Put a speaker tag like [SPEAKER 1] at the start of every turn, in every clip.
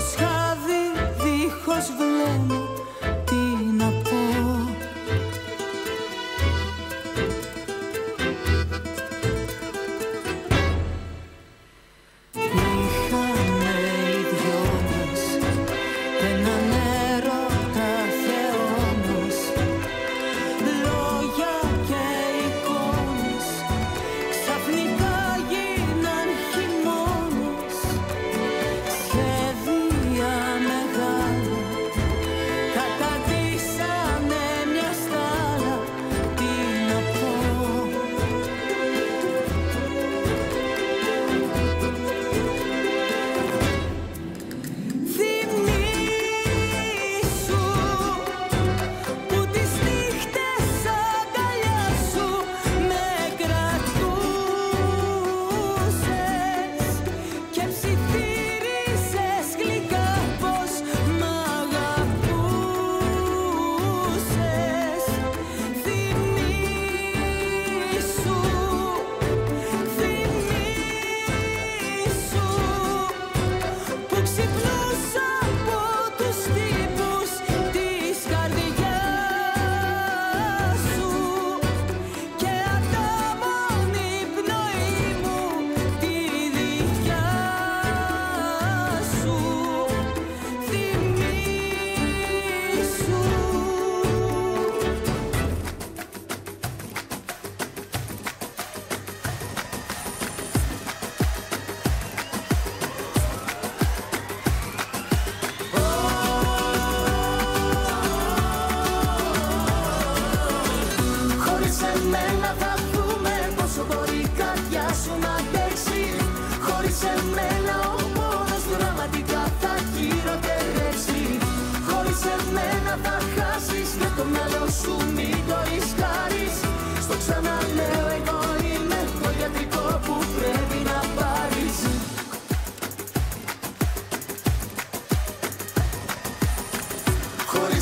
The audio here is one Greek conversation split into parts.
[SPEAKER 1] sky.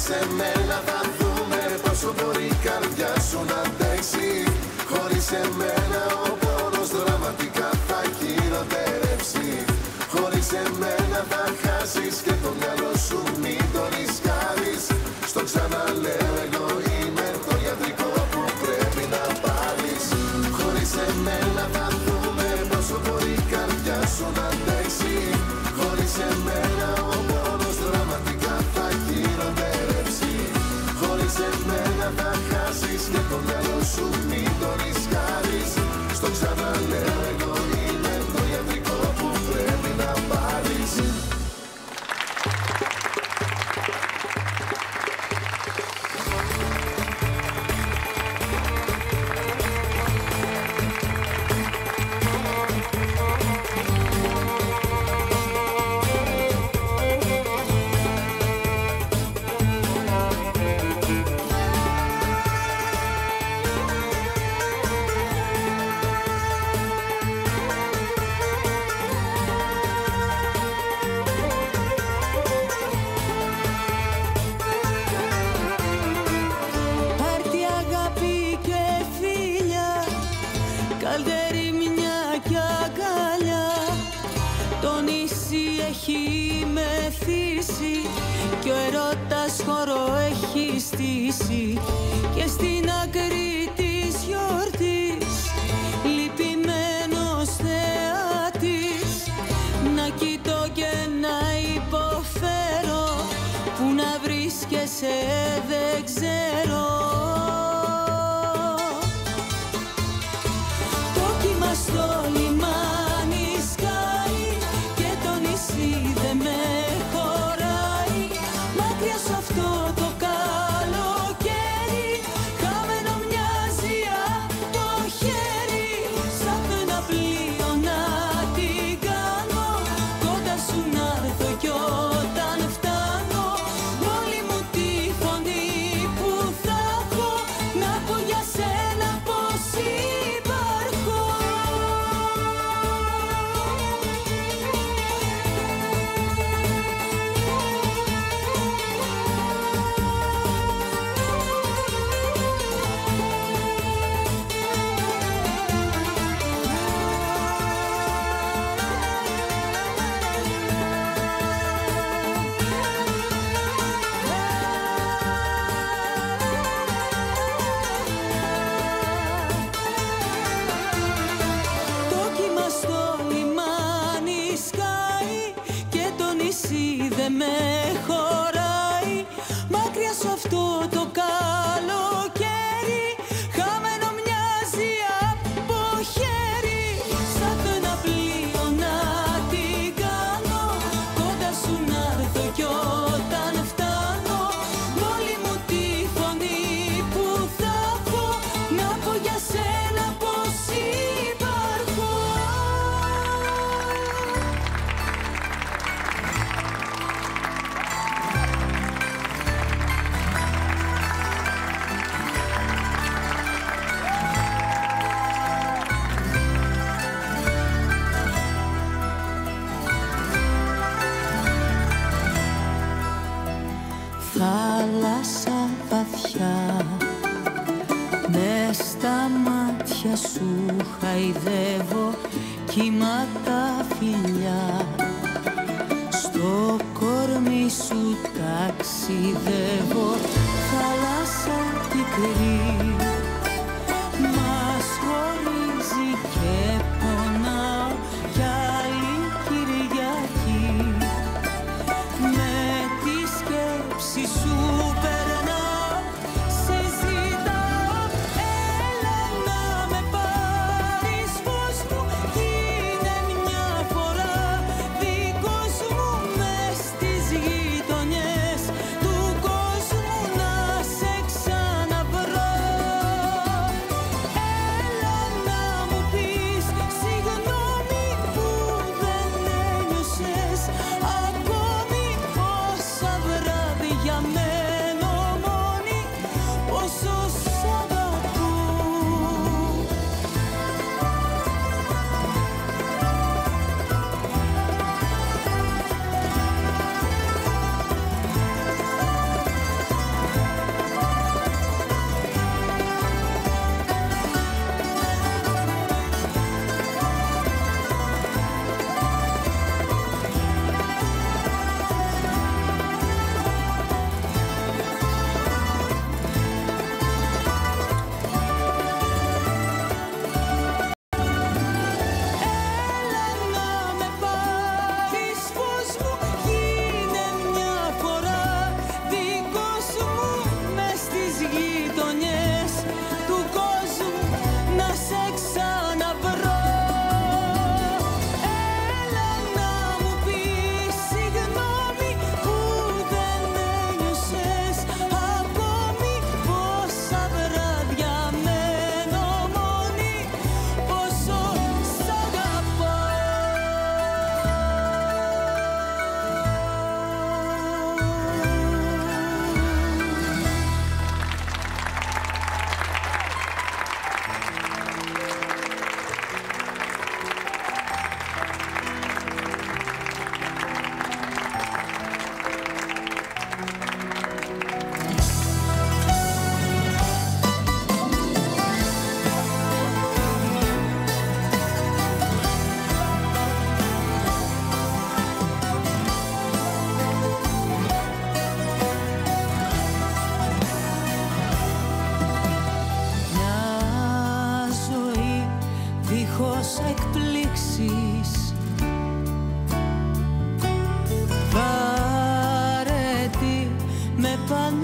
[SPEAKER 1] se me la va. και στην άκρη της γιορτής. Λυπημένος θεατής να κοιτώ και να υποφέρω που να βρίσκεσαι σένα πως υπάρχω. Θάλασσα βαθιά. μάτια σου χαϊδεύω κύματα φιλιά. Στο κορμί σου ταξιδεύω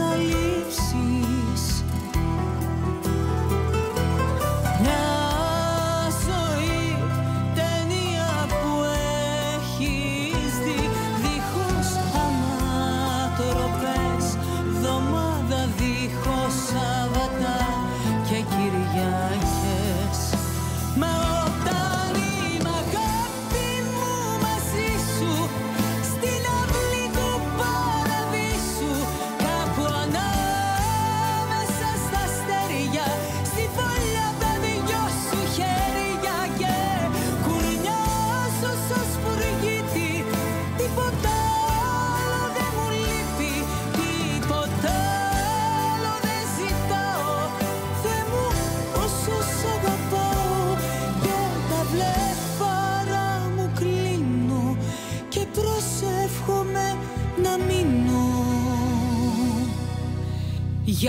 [SPEAKER 1] επαναλήψεις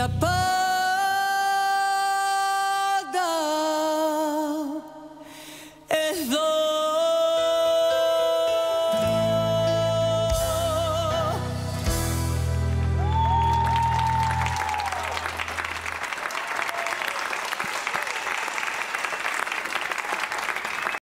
[SPEAKER 1] up.